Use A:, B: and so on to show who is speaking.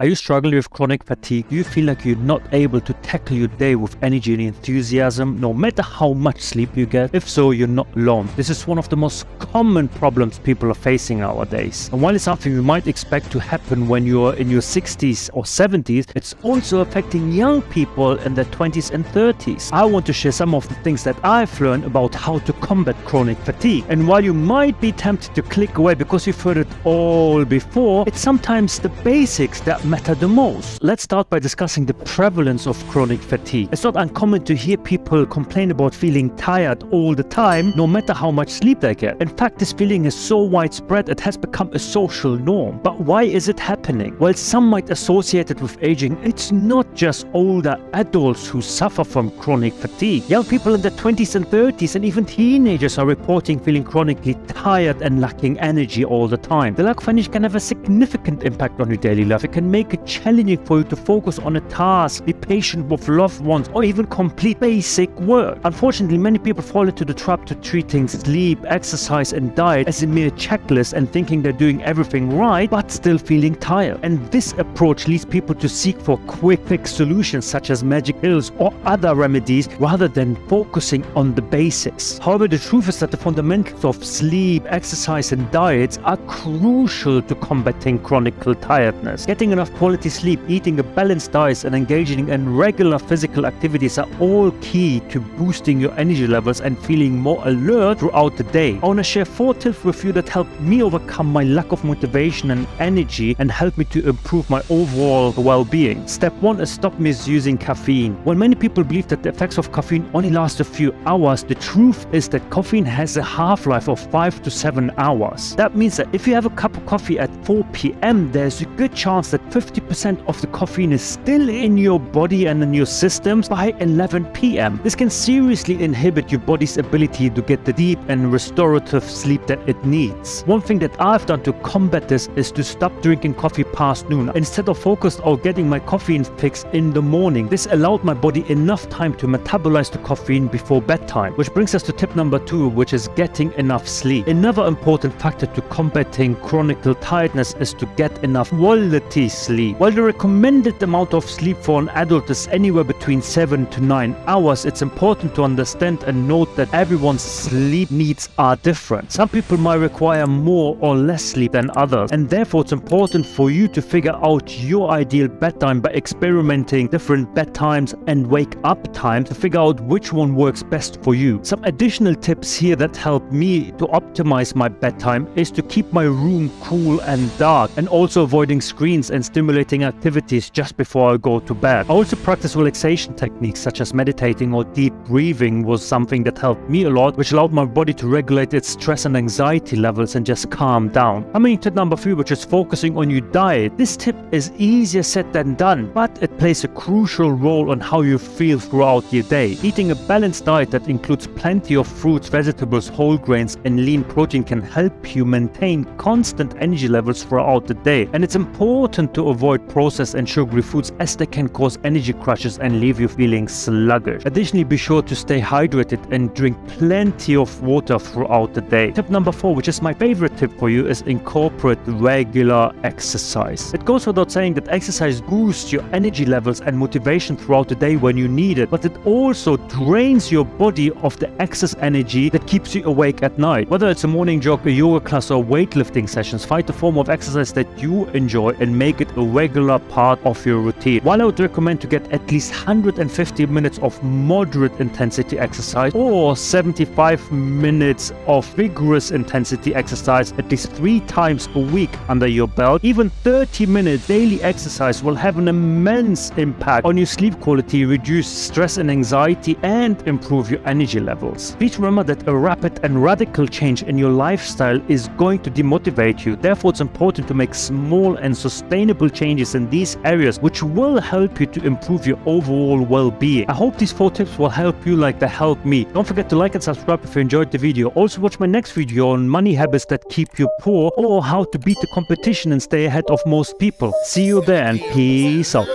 A: Are you struggling with chronic fatigue? Do you feel like you're not able to tackle your day with energy and enthusiasm no matter how much sleep you get? If so, you're not alone. This is one of the most common problems people are facing nowadays. And while it's something you might expect to happen when you're in your 60s or 70s, it's also affecting young people in their 20s and 30s. I want to share some of the things that I've learned about how to combat chronic fatigue. And while you might be tempted to click away because you've heard it all before, it's sometimes the basics that matter the most. Let's start by discussing the prevalence of chronic fatigue. It's not uncommon to hear people complain about feeling tired all the time, no matter how much sleep they get. In fact, this feeling is so widespread it has become a social norm. But why is it happening? While some might associate it with aging, it's not just older adults who suffer from chronic fatigue. Young people in their 20s and 30s and even teenagers are reporting feeling chronically tired and lacking energy all the time. The lack of energy can have a significant impact on your daily life. It can make it challenging for you to focus on a task, be patient with loved ones, or even complete basic work. Unfortunately, many people fall into the trap to treating sleep, exercise, and diet as a mere checklist and thinking they're doing everything right, but still feeling tired. And this approach leads people to seek for quick fix solutions such as magic pills or other remedies rather than focusing on the basics. However, the truth is that the fundamentals of sleep, exercise, and diets are crucial to combating chronic tiredness. Getting enough quality sleep, eating a balanced diet, and engaging in regular physical activities are all key to boosting your energy levels and feeling more alert throughout the day. I want to share four tips with you that helped me overcome my lack of motivation and energy and help me to improve my overall well-being. Step one is stop misusing caffeine. While many people believe that the effects of caffeine only last a few hours, the truth is that caffeine has a half-life of 5 to 7 hours. That means that if you have a cup of coffee at 4 p.m., there's a good chance that 50% of the caffeine is still in your body and in your systems by 11 p.m. This can seriously inhibit your body's ability to get the deep and restorative sleep that it needs. One thing that I've done to combat this is to stop drinking coffee past noon. Instead of focused on getting my caffeine fix in the morning, this allowed my body enough time to metabolize the caffeine before bedtime. Which brings us to tip number two, which is getting enough sleep. Another important factor to combating chronic tiredness is to get enough quality sleep. While the recommended amount of sleep for an adult is anywhere between 7 to 9 hours, it's important to understand and note that everyone's sleep needs are different. Some people might require more or less sleep than others, and therefore it's important for you to figure out your ideal bedtime by experimenting different bedtimes and wake up times to figure out which one works best for you. Some additional tips here that help me to optimize my bedtime is to keep my room cool and dark and also avoiding screens and stimulating activities just before I go to bed. I also practice relaxation techniques such as meditating or deep breathing was something that helped me a lot which allowed my body to regulate its stress and anxiety levels and just calm down. Coming to number three which is focusing on your diet. This tip is easier said than done but it plays a crucial role on how you feel throughout your day. Eating a balanced diet that includes plenty of fruits, vegetables, whole grains and lean protein can help you maintain constant energy levels throughout the day. And it's important to avoid processed and sugary foods as they can cause energy crashes and leave you feeling sluggish. Additionally, be sure to stay hydrated and drink plenty of water throughout the day. Tip number four, which is my favorite tip for you, is incorporate regular exercise. It goes without saying that exercise boosts your energy levels and motivation throughout the day when you need it, but it also drains your body of the excess energy that keeps you awake at night. Whether it's a morning jog, a yoga class, or weightlifting sessions, find a form of exercise that you enjoy and make it a regular part of your routine. While I would recommend to get at least 150 minutes of moderate intensity exercise or 75 minutes of vigorous intensity exercise at least three times a week under your belt, even 30 minutes daily exercise will have an immense impact on your sleep quality, reduce stress and anxiety, and improve your energy levels. Please remember that a rapid and radical change in your lifestyle is going to demotivate you. Therefore, it's important to make small and sustainable changes in these areas, which will help you to improve your overall well-being. I hope these four tips will help you like they help me. Don't forget to like and subscribe if you enjoyed the video. Also watch my next video on money habits that keep you poor or how to beat the competition and stay ahead of most people. See you there and peace out.